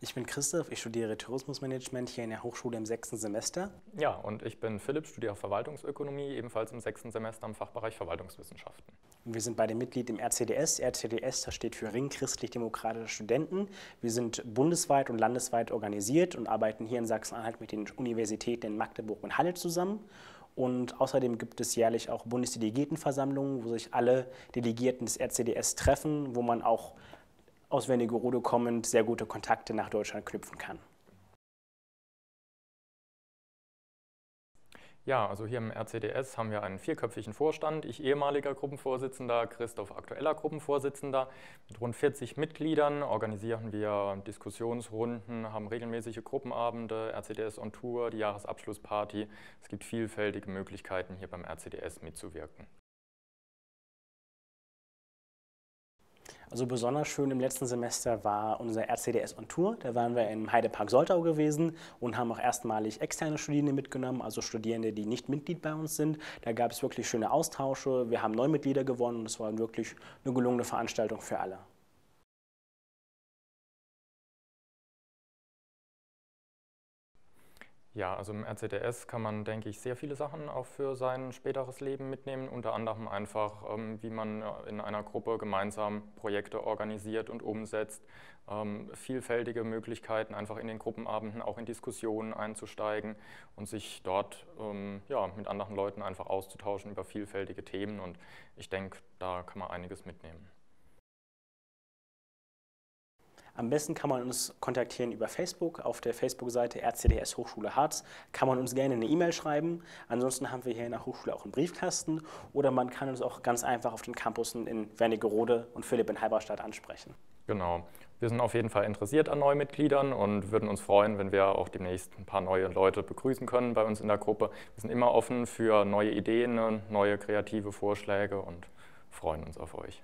Ich bin Christoph, ich studiere Tourismusmanagement hier in der Hochschule im sechsten Semester. Ja, und ich bin Philipp, studiere Verwaltungsökonomie, ebenfalls im sechsten Semester im Fachbereich Verwaltungswissenschaften. Wir sind beide Mitglied im RCDS. RCDS, das steht für Ring Christlich-Demokratische Studenten. Wir sind bundesweit und landesweit organisiert und arbeiten hier in Sachsen-Anhalt mit den Universitäten in Magdeburg und Halle zusammen. Und außerdem gibt es jährlich auch Bundesdelegiertenversammlungen, wo sich alle Delegierten des RCDS treffen, wo man auch aus Wernigerode kommend sehr gute Kontakte nach Deutschland knüpfen kann. Ja, also hier im RCDS haben wir einen vierköpfigen Vorstand. Ich ehemaliger Gruppenvorsitzender, Christoph aktueller Gruppenvorsitzender. Mit rund 40 Mitgliedern organisieren wir Diskussionsrunden, haben regelmäßige Gruppenabende, RCDS on Tour, die Jahresabschlussparty. Es gibt vielfältige Möglichkeiten, hier beim RCDS mitzuwirken. Also besonders schön im letzten Semester war unser RCDS on Tour. Da waren wir im Heidepark Soltau gewesen und haben auch erstmalig externe Studierende mitgenommen, also Studierende, die nicht Mitglied bei uns sind. Da gab es wirklich schöne Austausche. Wir haben Neumitglieder gewonnen und es war wirklich eine gelungene Veranstaltung für alle. Ja, also im RCDS kann man, denke ich, sehr viele Sachen auch für sein späteres Leben mitnehmen. Unter anderem einfach, ähm, wie man äh, in einer Gruppe gemeinsam Projekte organisiert und umsetzt. Ähm, vielfältige Möglichkeiten, einfach in den Gruppenabenden auch in Diskussionen einzusteigen und sich dort ähm, ja, mit anderen Leuten einfach auszutauschen über vielfältige Themen. Und ich denke, da kann man einiges mitnehmen. Am besten kann man uns kontaktieren über Facebook. Auf der Facebook-Seite RCDS Hochschule Harz kann man uns gerne eine E-Mail schreiben. Ansonsten haben wir hier in der Hochschule auch einen Briefkasten oder man kann uns auch ganz einfach auf den Campussen in Wernigerode und Philipp in Halberstadt ansprechen. Genau. Wir sind auf jeden Fall interessiert an Neumitgliedern und würden uns freuen, wenn wir auch demnächst ein paar neue Leute begrüßen können bei uns in der Gruppe. Wir sind immer offen für neue Ideen, neue kreative Vorschläge und freuen uns auf euch.